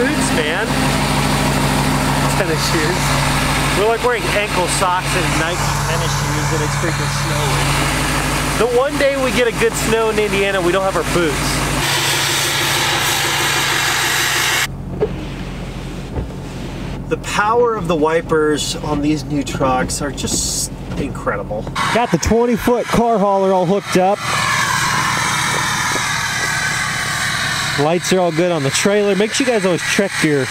boots, man. Tennis shoes. We're like wearing ankle socks and Nike tennis shoes and it's freaking snowing. The one day we get a good snow in Indiana, we don't have our boots. The power of the wipers on these new trucks are just incredible. Got the 20 foot car hauler all hooked up. Lights are all good on the trailer. Make sure you guys always check your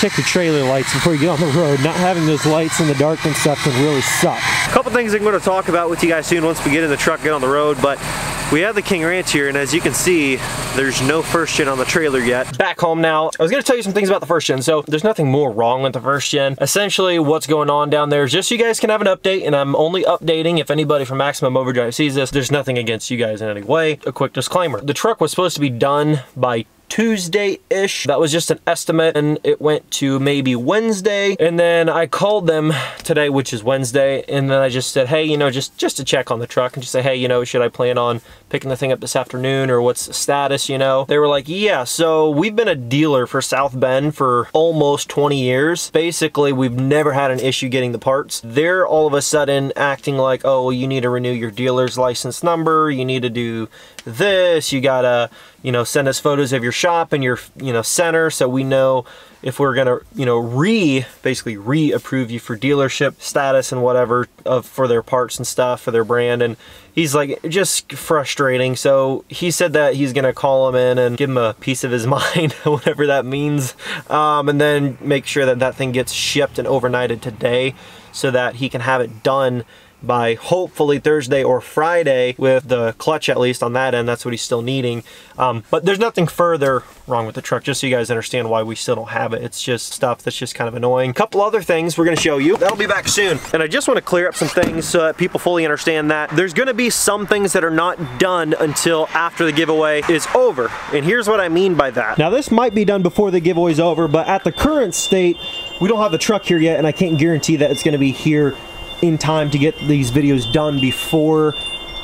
check your trailer lights before you get on the road. Not having those lights in the dark and stuff can really suck. A couple things I'm going to talk about with you guys soon once we get in the truck, get on the road, but we have the King Ranch here, and as you can see, there's no first gen on the trailer yet. Back home now, I was gonna tell you some things about the first gen, so there's nothing more wrong with the first gen. Essentially, what's going on down there is just so you guys can have an update, and I'm only updating if anybody from Maximum Overdrive sees this. There's nothing against you guys in any way. A quick disclaimer. The truck was supposed to be done by Tuesday-ish. That was just an estimate and it went to maybe Wednesday. And then I called them today, which is Wednesday. And then I just said, hey, you know, just, just to check on the truck and just say, hey, you know, should I plan on picking the thing up this afternoon or what's the status, you know? They were like, yeah, so we've been a dealer for South Bend for almost 20 years. Basically, we've never had an issue getting the parts. They're all of a sudden acting like, oh, you need to renew your dealer's license number. You need to do this. You gotta, you know, send us photos of your shop and your, you know, center so we know if we're gonna, you know, re, basically re-approve you for dealership status and whatever of for their parts and stuff for their brand. And he's like, just frustrating. So he said that he's gonna call him in and give him a piece of his mind, whatever that means, um, and then make sure that that thing gets shipped and overnighted today so that he can have it done by hopefully Thursday or Friday with the clutch at least on that end. That's what he's still needing. Um, but there's nothing further wrong with the truck, just so you guys understand why we still don't have it. It's just stuff that's just kind of annoying. A couple other things we're gonna show you. That'll be back soon. And I just wanna clear up some things so that people fully understand that there's gonna be some things that are not done until after the giveaway is over. And here's what I mean by that. Now this might be done before the giveaway is over, but at the current state, we don't have the truck here yet, and I can't guarantee that it's gonna be here in time to get these videos done before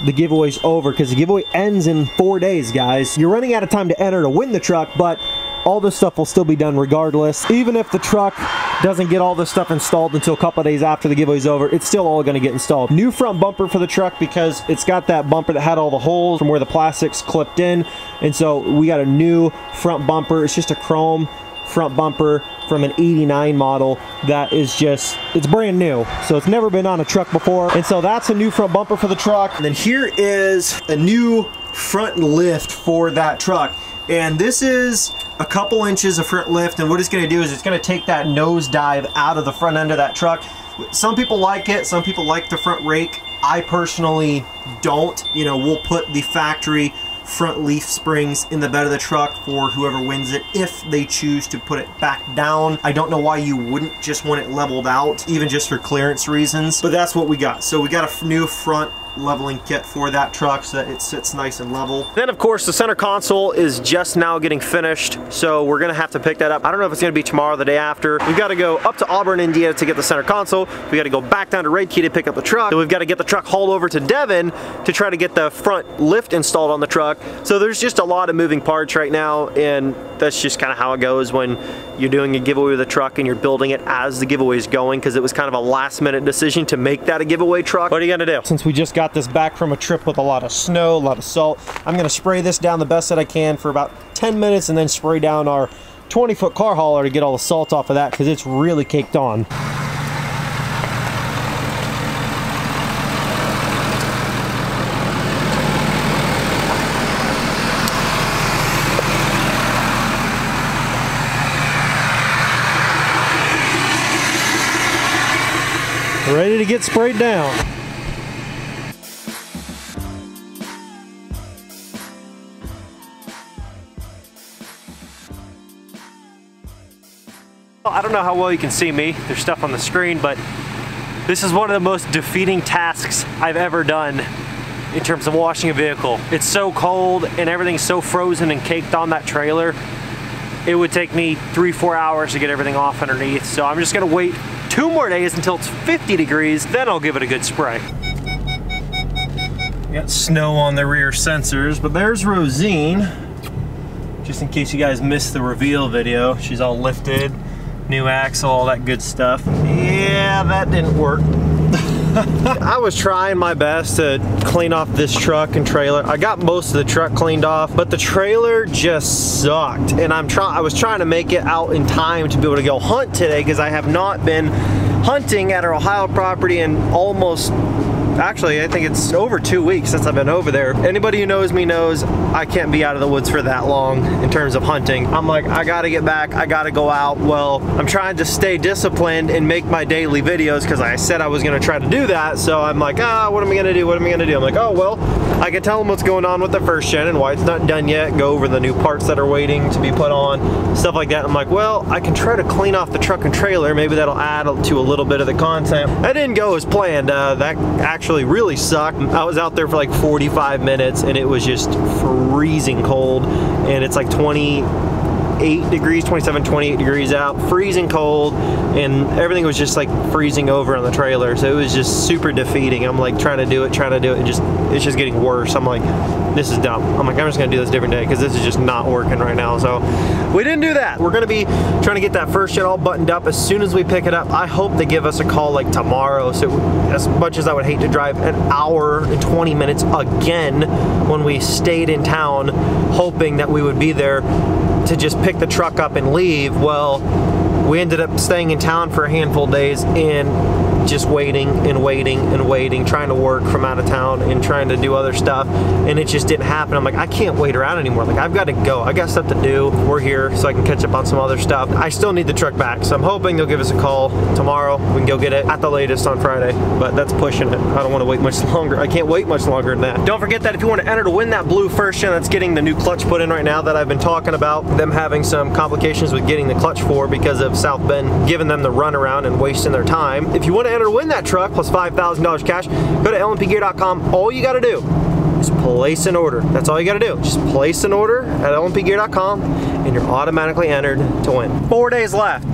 the giveaway's over because the giveaway ends in four days, guys. You're running out of time to enter to win the truck, but all this stuff will still be done regardless. Even if the truck doesn't get all this stuff installed until a couple days after the giveaway's over, it's still all gonna get installed. New front bumper for the truck because it's got that bumper that had all the holes from where the plastics clipped in. And so we got a new front bumper. It's just a chrome front bumper from an 89 model that is just, it's brand new. So it's never been on a truck before. And so that's a new front bumper for the truck. And then here is a new front lift for that truck. And this is a couple inches of front lift. And what it's gonna do is it's gonna take that nose dive out of the front end of that truck. Some people like it, some people like the front rake. I personally don't. You know, we'll put the factory front leaf springs in the bed of the truck for whoever wins it if they choose to put it back down. I don't know why you wouldn't just want it leveled out, even just for clearance reasons, but that's what we got. So we got a new front leveling kit for that truck so that it sits nice and level. Then of course the center console is just now getting finished so we're gonna have to pick that up. I don't know if it's gonna be tomorrow or the day after. We've got to go up to Auburn, Indiana to get the center console. We got to go back down to Redkey to pick up the truck. So we've got to get the truck hauled over to Devon to try to get the front lift installed on the truck. So there's just a lot of moving parts right now and that's just kind of how it goes when you're doing a giveaway with a truck and you're building it as the giveaway is going because it was kind of a last minute decision to make that a giveaway truck. What are you gonna do? Since we just got this back from a trip with a lot of snow, a lot of salt, I'm gonna spray this down the best that I can for about 10 minutes and then spray down our 20 foot car hauler to get all the salt off of that because it's really caked on. Ready to get sprayed down. I don't know how well you can see me. There's stuff on the screen, but this is one of the most defeating tasks I've ever done in terms of washing a vehicle. It's so cold and everything's so frozen and caked on that trailer. It would take me three, four hours to get everything off underneath. So I'm just gonna wait two more days until it's 50 degrees, then I'll give it a good spray. Got snow on the rear sensors, but there's Rosine. just in case you guys missed the reveal video. She's all lifted, new axle, all that good stuff. Yeah, that didn't work. I was trying my best to clean off this truck and trailer. I got most of the truck cleaned off, but the trailer just sucked. And I'm trying I was trying to make it out in time to be able to go hunt today because I have not been hunting at our Ohio property in almost actually, I think it's over two weeks since I've been over there. Anybody who knows me knows I can't be out of the woods for that long in terms of hunting. I'm like, I gotta get back, I gotta go out. Well, I'm trying to stay disciplined and make my daily videos because I said I was gonna try to do that. So I'm like, ah, what am I gonna do? What am I gonna do? I'm like, oh, well, I can tell them what's going on with the first gen and why it's not done yet, go over the new parts that are waiting to be put on, stuff like that. I'm like, well, I can try to clean off the truck and trailer. Maybe that'll add to a little bit of the content. That didn't go as planned. Uh, that actually actually really sucked. I was out there for like 45 minutes and it was just freezing cold and it's like 20 28 degrees, 27, 28 degrees out, freezing cold, and everything was just like freezing over on the trailer. So it was just super defeating. I'm like trying to do it, trying to do it, and just it's just getting worse. I'm like, this is dumb. I'm like, I'm just gonna do this different day because this is just not working right now. So we didn't do that. We're gonna be trying to get that first shit all buttoned up as soon as we pick it up. I hope they give us a call like tomorrow. So as much as I would hate to drive an hour and 20 minutes again when we stayed in town, hoping that we would be there to just pick the truck up and leave. Well, we ended up staying in town for a handful of days and just waiting and waiting and waiting, trying to work from out of town and trying to do other stuff, and it just didn't happen. I'm like, I can't wait around anymore. Like, I've got to go. I got stuff to do. We're here so I can catch up on some other stuff. I still need the truck back, so I'm hoping they'll give us a call tomorrow. We can go get it at the latest on Friday, but that's pushing it. I don't want to wait much longer. I can't wait much longer than that. Don't forget that if you want to enter to win that blue first gen that's getting the new clutch put in right now that I've been talking about, them having some complications with getting the clutch for because of South Bend giving them the runaround and wasting their time. If you want to to win that truck plus $5,000 cash, go to lnpgear.com. All you got to do is place an order. That's all you got to do. Just place an order at lnpgear.com and you're automatically entered to win. Four days left.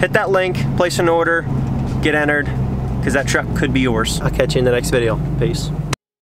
Hit that link, place an order, get entered, because that truck could be yours. I'll catch you in the next video. Peace.